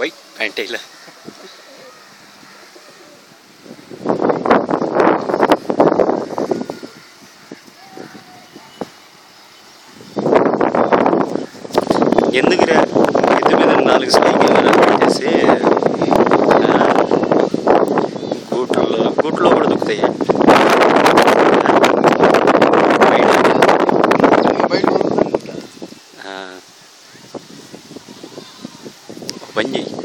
white பேண்டையில் ఎందుకు ఎద్దు మీద నాలుగు స్పీకర్లు పెట్టేసి గూట్లో గూట్లో కూడా దొక్కుతాయి в